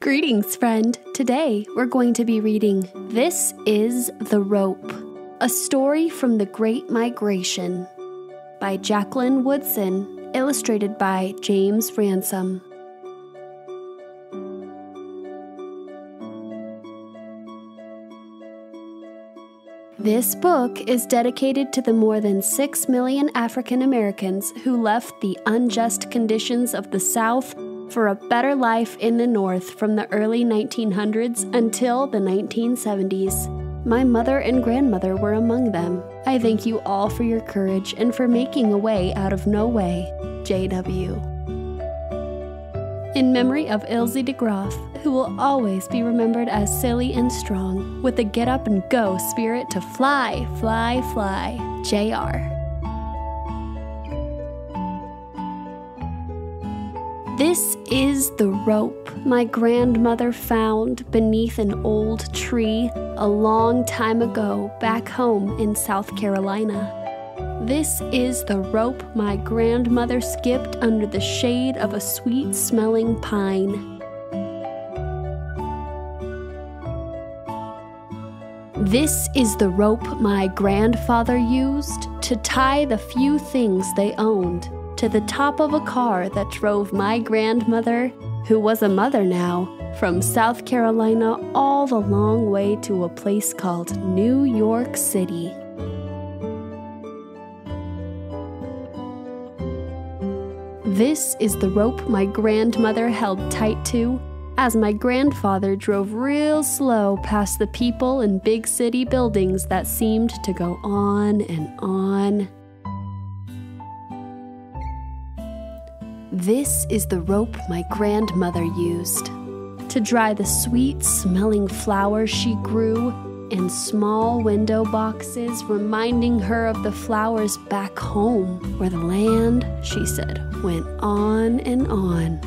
Greetings, friend. Today we're going to be reading This is the Rope, a story from the Great Migration by Jacqueline Woodson, illustrated by James Ransom. This book is dedicated to the more than 6 million African Americans who left the unjust conditions of the South for a better life in the North from the early 1900s until the 1970s. My mother and grandmother were among them. I thank you all for your courage and for making a way out of no way. J.W. In memory of Ilse de Graaf, who will always be remembered as silly and strong, with a get up and go spirit to fly, fly, fly. J.R. This is the rope my grandmother found beneath an old tree a long time ago back home in South Carolina. This is the rope my grandmother skipped under the shade of a sweet smelling pine. This is the rope my grandfather used to tie the few things they owned to the top of a car that drove my grandmother, who was a mother now, from South Carolina all the long way to a place called New York City. This is the rope my grandmother held tight to as my grandfather drove real slow past the people in big city buildings that seemed to go on and on This is the rope my grandmother used to dry the sweet smelling flowers she grew in small window boxes, reminding her of the flowers back home where the land, she said, went on and on.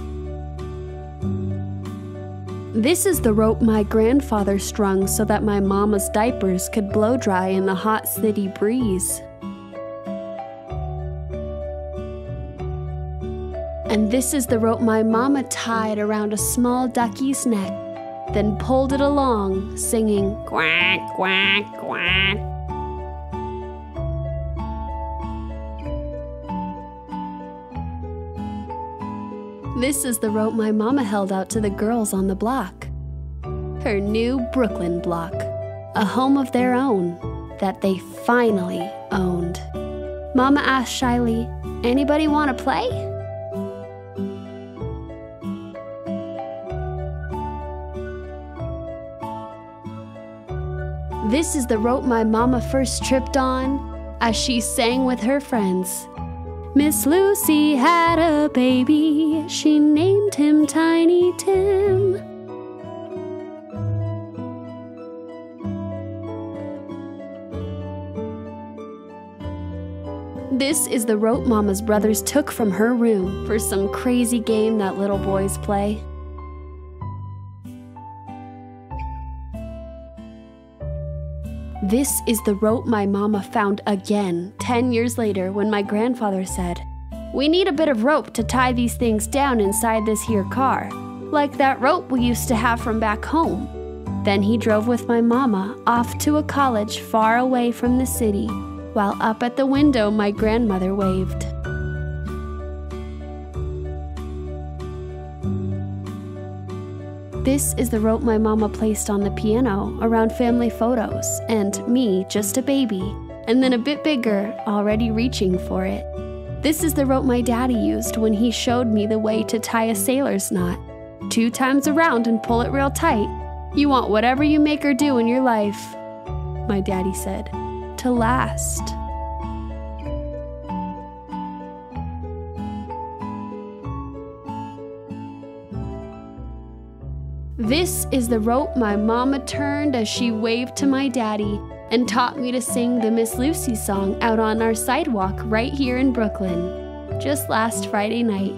This is the rope my grandfather strung so that my mama's diapers could blow dry in the hot city breeze. And this is the rope my mama tied around a small ducky's neck, then pulled it along, singing quack, quack, quack. This is the rope my mama held out to the girls on the block. Her new Brooklyn block, a home of their own that they finally owned. Mama asked shyly, Anybody want to play? This is the rope my mama first tripped on as she sang with her friends. Miss Lucy had a baby, she named him Tiny Tim. This is the rope Mama's brothers took from her room for some crazy game that little boys play. This is the rope my mama found again 10 years later when my grandfather said, We need a bit of rope to tie these things down inside this here car, like that rope we used to have from back home. Then he drove with my mama off to a college far away from the city, while up at the window my grandmother waved. This is the rope my mama placed on the piano around family photos, and me, just a baby, and then a bit bigger, already reaching for it. This is the rope my daddy used when he showed me the way to tie a sailor's knot. Two times around and pull it real tight. You want whatever you make or do in your life, my daddy said, to last. This is the rope my mama turned as she waved to my daddy and taught me to sing the Miss Lucy song out on our sidewalk right here in Brooklyn, just last Friday night.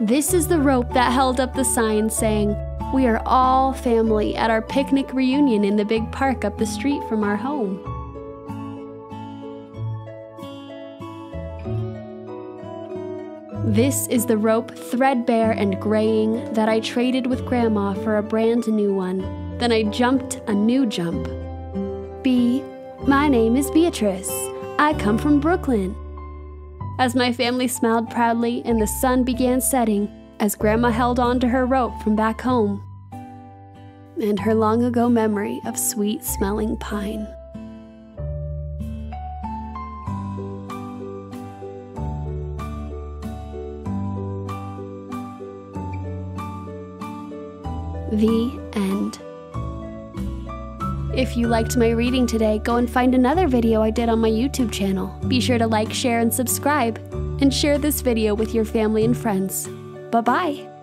This is the rope that held up the sign saying, We are all family at our picnic reunion in the big park up the street from our home. This is the rope threadbare and graying that I traded with Grandma for a brand new one. Then I jumped a new jump. B. My name is Beatrice. I come from Brooklyn. As my family smiled proudly and the sun began setting, as Grandma held on to her rope from back home, and her long ago memory of sweet smelling pine. The end. If you liked my reading today, go and find another video I did on my YouTube channel. Be sure to like, share, and subscribe, and share this video with your family and friends. Bye bye.